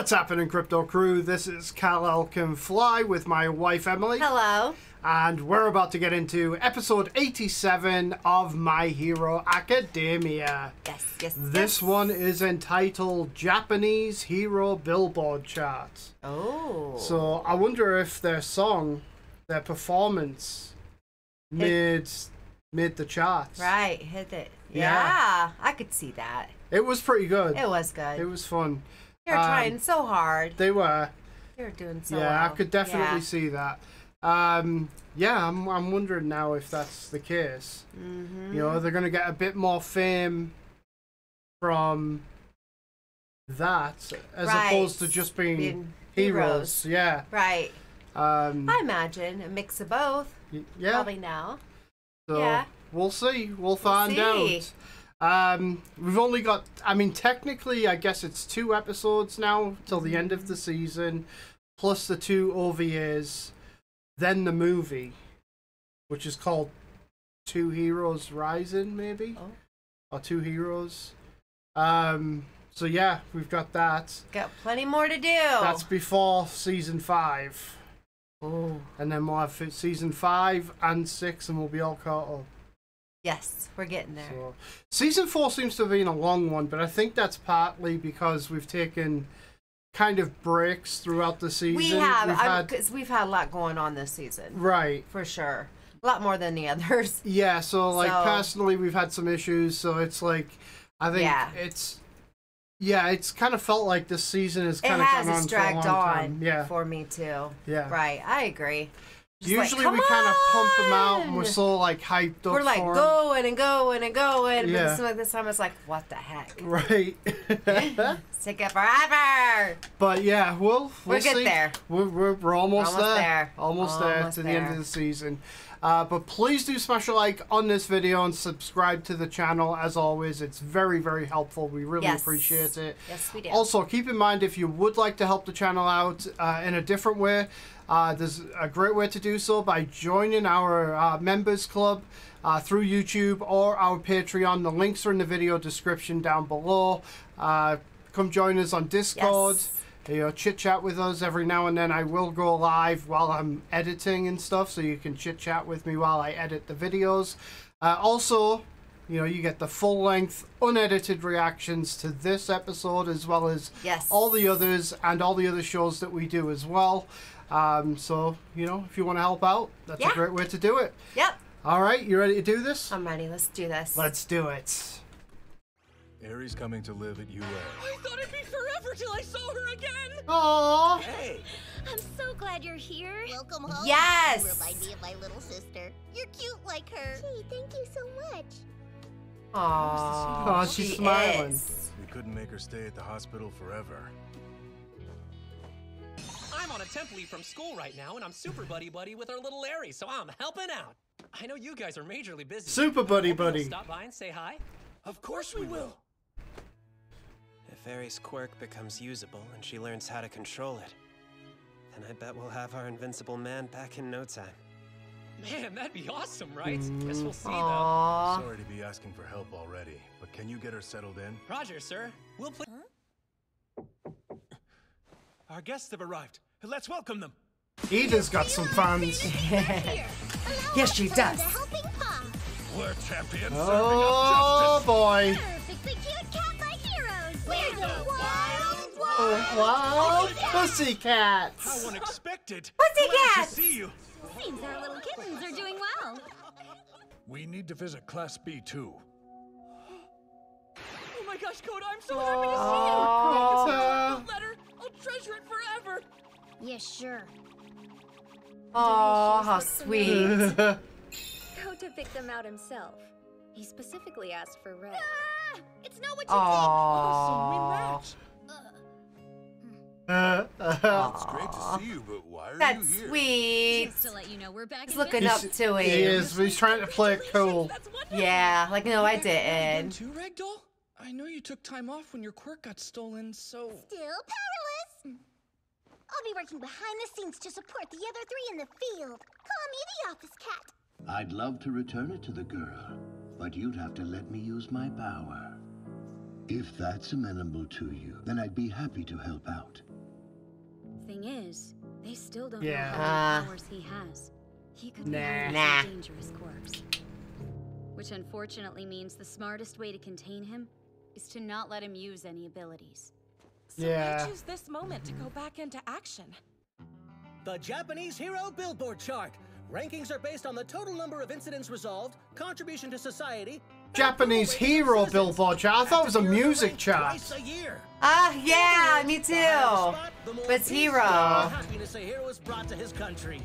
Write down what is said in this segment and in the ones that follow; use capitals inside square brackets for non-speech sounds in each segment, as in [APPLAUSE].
What's happening, Crypto Crew? This is Kal El Can Fly with my wife Emily. Hello. And we're about to get into episode 87 of My Hero Academia. Yes, yes. This yes. one is entitled Japanese Hero Billboard Charts. Oh. So I wonder if their song, their performance, made made the charts. Right, hit it. Yeah. Yeah. I could see that. It was pretty good. It was good. It was fun. They were um, trying so hard. They were. They were doing so yeah, I could definitely Yeah. see that. Um, yeah, I'm, I'm wondering now if that's the case. Mhm. You know, they're going to get a bit more fame from that as Right. opposed to just being, Being heroes. heroes. Yeah. Right. Um, I imagine a mix of both. yeah. Probably now. So yeah. we'll see. We'll find see. out. Um, we've only got. I mean, technically, I guess it's two episodes now till the end of the season, plus the two OVAs, then the movie, which is called Two Heroes Rising, maybe, Oh. or Two Heroes. Um. So yeah, we've got that. Got plenty more to do. That's before season five, oh. and then we'll have season five and six, and we'll be all caught up. Yes, we're getting there. So, season four seems to have been a long one, but I think that's partly because we've taken kind of breaks throughout the season. we have, We've 'cause we've had a lot going on this season, right. for sure. A lot more than the others. [LAUGHS] Yeah, so like So- personally, we've had some issues. So it's like, I think Yeah. it's, yeah, it's kind of felt like this season has It kind of has. gone on for a long on time. Yeah, for me too. yeah. Right, I agree. Just Usually "Come we kind of pump them out, and we're so like hyped up. We're like for going and going and going. Yeah. But this, like, this time it's like, what the heck? Right. [LAUGHS] It's taking forever. But yeah, we'll, we'll We'll get there. We're, we're, we're almost, Almost there. there. Almost, there Almost to the end of the season. Uh, but please do smash a like on this video and subscribe to the channel. As always, it's very, very helpful. We really Yes. appreciate it. Yes, we do. Also, keep in mind if you would like to help the channel out uh, in a different way, uh, there's a great way to do so by joining our uh, members club uh, through YouTube or our Patreon. The links are in the video description down below. Uh, come join us on Discord. Yes. You know, chit chat with us every now and then. I will go live while I'm editing and stuff, so you can chit chat with me while I edit the videos. Uh, also, you know, you get the full length, unedited reactions to this episode as well as Yes. all the others and all the other shows that we do as well. Um, so, you know, if you want to help out, that's a great way to do it. Yep. All right, you ready to do this? I'm ready. Let's do this. Let's do it. Eri's coming to live at UA. I thought it'd be forever till I saw her again. Aww. Hey! I'm so glad you're here. Welcome home. Yes! You remind me of my little sister. You're cute like her. Gee, thank you so much. Aww. Aw, she's she smiling. is. We couldn't make her stay at the hospital forever. I'm on a temp leave from school right now, and I'm super buddy buddy with our little Eri, so I'm helping out. I know you guys are majorly busy. Super buddy buddy. Stop by and say hi. Of course we will. If Eri's quirk becomes usable and she learns how to control it, then I bet we'll have our invincible man back in no time. Man, that'd be awesome, right? Mm. Guess we'll see though. Sorry to be asking for help already, but can you get her settled in? Roger, sir. We'll play. Huh? Our guests have arrived. Let's welcome them. Eda's got some fans. [LAUGHS] Yes, she does. Helping paw. We're champions Oh boy. Perfectly cute cat-like heroes. We're the wild Oh, wow. Pussycats. How unexpected. Pussycats! To see you. Seems our little kittens are doing well. We need to visit Class B too. Oh my gosh, Kota, I'm so happy to see you. The letter, I'll treasure it forever. Yeah, sure. Aw, how sweet. [LAUGHS] Kota picked them out himself. He specifically asked for red. Ah, it's not what you Aww. [LAUGHS] It's great to see you, but why are That's you here? sweet. think. To let you know we're back He's looking business. up to He him. is. He's trying to play it cool. Yeah, like no, I didn't. too, Ragdoll? I know you took time off when your quirk got stolen, so. Still powerless. I'll be working behind the scenes to support the other three in the field. Call me the office cat. I'd love to return it to the girl, but you'd have to let me use my power. If that's amenable to you, then I'd be happy to help out. thing is, they still don't Yeah. know how Ah. many powers he has. He could Nah. be one of Nah. the dangerous quirks. Which unfortunately means the smartest way to contain him is to not let him use any abilities. So Yeah. why choose this moment to go back into action? The Japanese Hero Billboard Chart. Rankings are based on the total number of incidents resolved, contribution to society. Japanese hero billboard chart. I thought it was a music chart. Twice a year. Ah, yeah, me too. spot, the But it's hero. happiness a hero is brought to his country.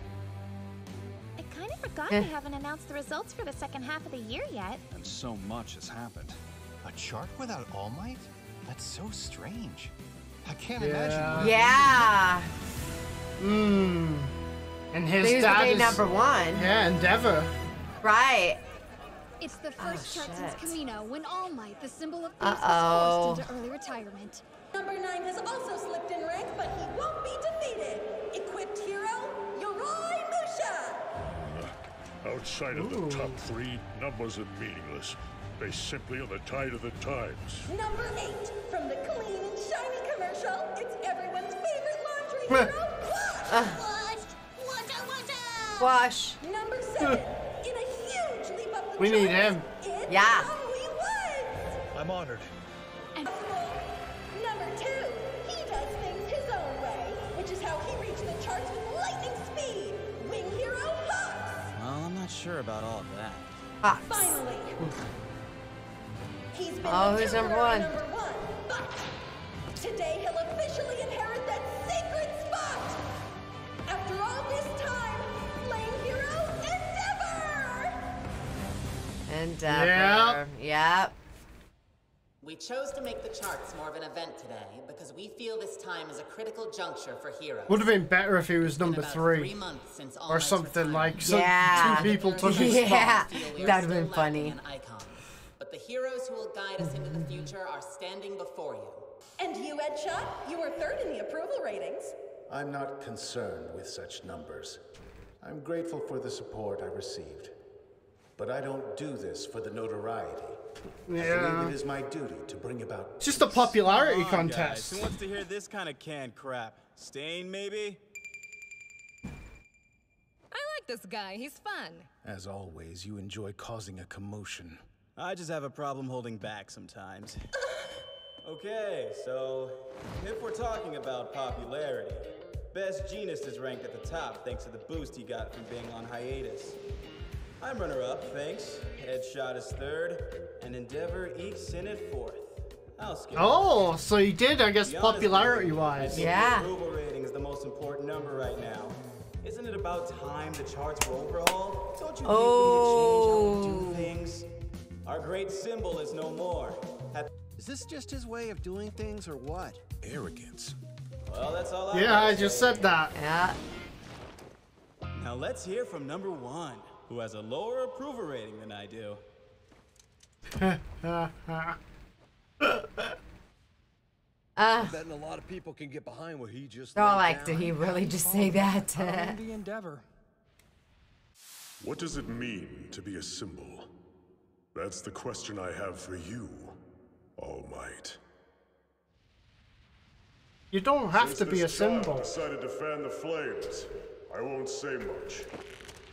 I kind of forgot Eh. we haven't announced the results for the second half of the year yet. And so much has happened. A chart without All Might? That's so strange. I can't Yeah. imagine. what- Yeah. Mmm. And his They dad is number one. Yeah, Endeavor. Right. It's the first Oh, chart since shit. Kamino when All Might, the symbol of peace, Uh-oh. was forced into early retirement. Number nine has also slipped in rank, but he won't be defeated. Equipped hero, Yoroi Musha. Outside of Ooh. the top three, numbers are meaningless. They simply are the tide of the times. Number eight, from the clean and shiny commercial, it's everyone's favorite laundry hero, Wash. Ah. Washed! Wanda, Wanda! Wash. Number seven, in a huge leap up the We need him. It's Yeah. Woods. I'm honored. And Number two, he does things his own way, which is how he reached the charts with lightning speed. Wing hero Hawks. Well, I'm not sure about all of that. Fox. Finally, he's been Oh, who's number one? Number one, but today he'll officially inherit that sacred spot. After all this time, Flame Hero Endeavor. Endeavor. Yep. We chose to make the charts more of an event today because we feel this time is a critical juncture for heroes. Would have been better if he was number three. three months since Or something like some, Yeah. two people took his [LAUGHS] Yeah. spot. We're That'd have been funny. The heroes who will guide us into the future are standing before you. And you, Edgeshot, you were third in the approval ratings. I'm not concerned with such numbers. I'm grateful for the support I received. But I don't do this for the notoriety. I Yeah. believe it is my duty to bring about It's just a popularity Come on, contest. Guys. Who wants to hear this kind of canned crap? Stain, maybe? I like this guy. He's fun. As always, you enjoy causing a commotion. I just have a problem holding back sometimes. [LAUGHS] okay, so if we're talking about popularity, Best Jeanist is ranked at the top thanks to the boost he got from being on hiatus. I'm runner up, thanks. Edgeshot is third, and Endeavor ekes in at fourth. I'll skip. Oh, so you did, I guess, Be honest with you, popularity I wise. Yeah. the Approval rating is the most important number right now. Isn't it about time the charts were overhauled? Don't you think Oh. we need to change how we do oh. things? Our great symbol is no more. Have- Is this just his way of doing things or what? Arrogance. well, that's all I Yeah, I just say. said that. Yeah. Now let's hear from number one, who has a lower approval rating than I do. [LAUGHS] Uh, betting a lot of people can get behind what he just they're like, down. did he really just say that? the Endeavor. What does it mean to be a symbol? That's the question I have for you, All Might. You don't have Since to be a this child symbol. decided to fan the flames, I won't say much.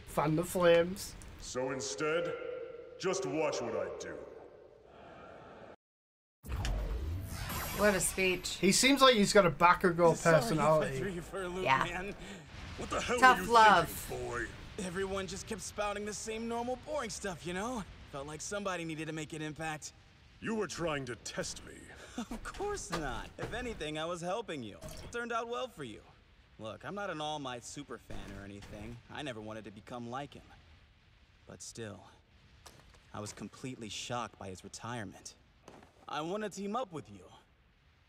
Fan the flames. So instead, just watch what I do. what a speech. He seems like he's got a backer girl Sorry if I personality. threw you for a loop, Yeah. man. What the hell Tough were you love. thinking, boy? Everyone just kept spouting the same normal, boring stuff, you know? Felt like somebody needed to make an impact. You were trying to test me. [LAUGHS] Of course not. If anything, I was helping you. It turned out well for you. Look, I'm not an All Might super fan or anything. I never wanted to become like him. But still, I was completely shocked by his retirement. I want to team up with you.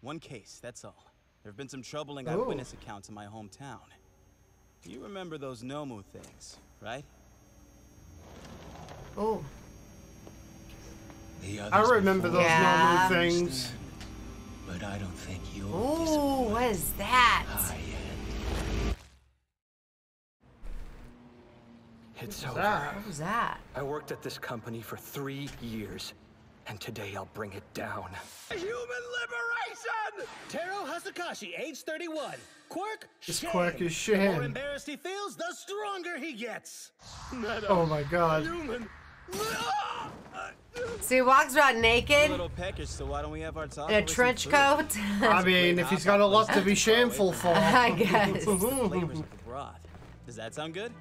One case, that's all. There have been some troubling Oh. eyewitness accounts in my hometown. You remember those Nomu things, right? Oh. The I remember before those Yeah. Nomu things. But I don't think you'll Ooh, what is that? It's What was over. that? What was that? I worked at this company for three years. And today I'll bring it down. Human liberation! Taro Hasakashi, age 31. Quirk, This Shan. quirk is The more embarrassed he feels, the stronger he gets. Oh my god. Human. So he walks around naked little peckish, so why don't we have our in a trench coat. I mean, if he's got a lot to be shameful [LAUGHS] for. I guess. Flavors of the broth. Does that sound good?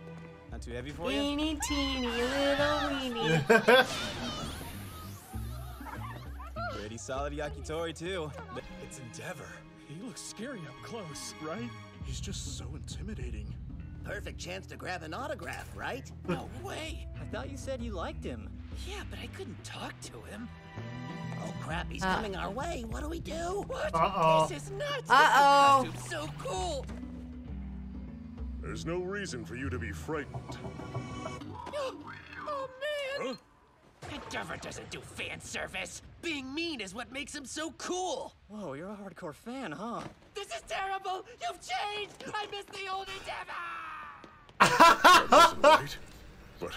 Not too heavy for you? Teeny teeny little weeny. [LAUGHS] Pretty solid yakitori too. It's Endeavor. He looks scary up close, right? He's just so intimidating. Perfect chance to grab an autograph, right? No way. I thought you said you liked him. Yeah, but I couldn't talk to him. Oh crap, he's Uh. coming our way. What do we do? What? Uh-oh. This is nuts. Uh-oh. This costume's so cool. There's no reason for you to be frightened. [GASPS] Oh man. Huh? Endeavor doesn't do fan service. Being mean is what makes him so cool. Whoa, you're a hardcore fan, huh? This is terrible. You've changed. I miss the old Endeavor. That wasn't right. But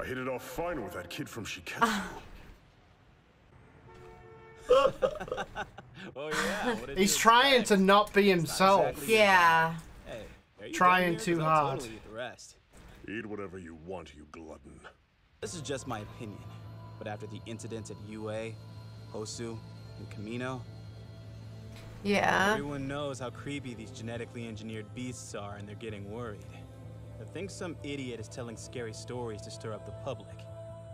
I hit it off fine with that kid from Shiketsu. [LAUGHS] Oh yeah. He's trying expect? to not be himself. exactly- Yeah. Hey, Trying done here? too 'Cause I'll hard. Totally eat. Eat whatever you want, you glutton. This is just my opinion, but after the incidents at UA, Hosu, and Kamino, Yeah. everyone knows how creepy these genetically engineered beasts are, and they're getting worried. I think some idiot is telling scary stories to stir up the public,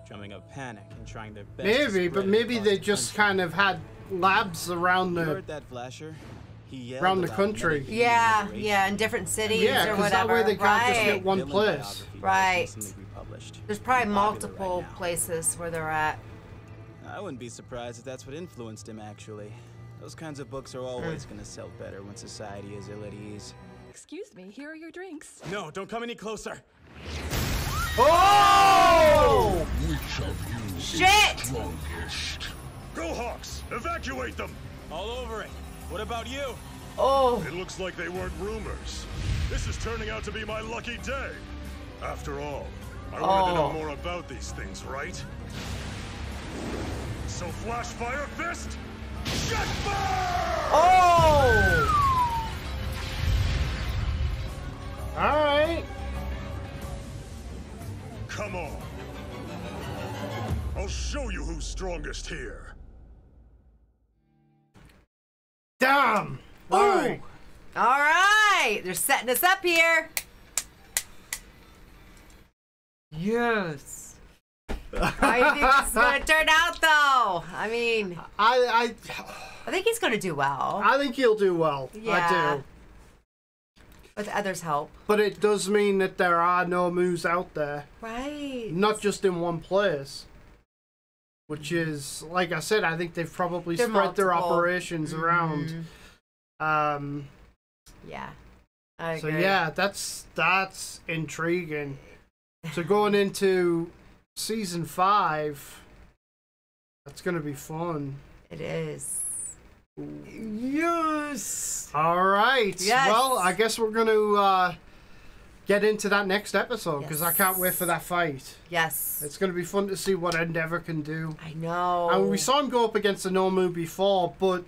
drumming up panic and trying their best. to Maybe, spread but maybe they the just country. kind of had labs around You the. heard that flasher? He yelled Around the country. Yeah, yeah, in different cities Yeah, or 'cause that way they can't just right. get one place. Right. There's probably Popular right multiple places where they're at. I wouldn't be surprised if that's what influenced him, actually. Those kinds of books are always Hmm. going to sell better when society is ill at ease. Excuse me, here are your drinks. No, don't come any closer. Oh! Which of you Shit! is strongest? Go Hawks! Evacuate them! All over it. What about you? Oh. It looks like they weren't rumors. This is turning out to be my lucky day. After all, I wanted to Oh. know more about these things, right? So Flash Fire Fist, Jet Fire! Oh! Who's strongest here. Damn! Alright. All right, they're setting us up here. Yes. I think this is gonna [LAUGHS] turn out, though? I mean, I, I I think he's gonna do well. I I think he'll do well. I Yeah. do. With others' help. But it does mean that there are no moves out there. Right. Not just in one place. Which is, like I said, I think they've probably They're spread their multiple. operations around. Um, Yeah. I so yeah, that's that's intriguing. So going [LAUGHS] into season five, that's gonna be fun. It is. Yes. All right. Yes. Well, I guess we're gonna uh, get into that next episode because I can't wait for that fight. Yes. It's gonna be fun to see what Endeavor can do. I know. And we saw him go up against the Nomu before, but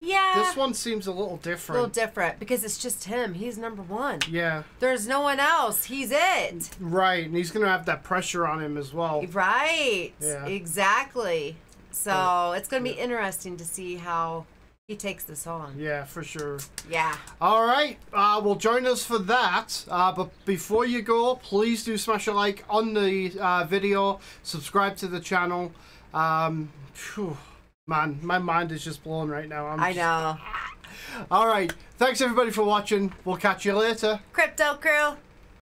Yeah. this one seems a little different. a little different. because it's just him. He's number one. yeah. There's no one else. He's it. Right, and he's gonna have that pressure on him as well. Right. Yeah. Exactly. So it's going to be interesting to see how he takes this on. Yeah, for sure. Yeah. All right, uh, well, join us for that. Uh, but before you go, please do smash a like on the uh, video, subscribe to the channel. Um, phew, man, my mind is just blown right now. I'm I just- know. [LAUGHS] All right, thanks everybody for watching. We'll catch you later. Crypto crew.